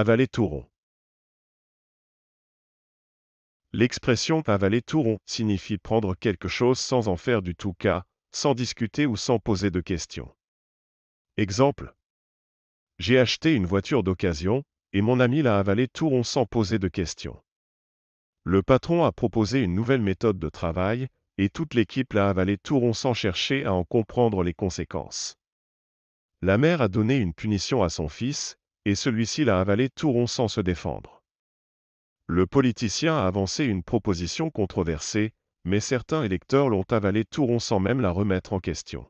Avaler tout rond. L'expression avaler tout rond signifie prendre quelque chose sans en faire du tout cas, sans discuter ou sans poser de questions. Exemple. J'ai acheté une voiture d'occasion, et mon ami l'a avalé tout rond sans poser de questions. Le patron a proposé une nouvelle méthode de travail, et toute l'équipe l'a avalé tout rond sans chercher à en comprendre les conséquences. La mère a donné une punition à son fils, et celui-ci l'a avalé tout rond sans se défendre. Le politicien a avancé une proposition controversée, mais certains électeurs l'ont avalé tout rond sans même la remettre en question.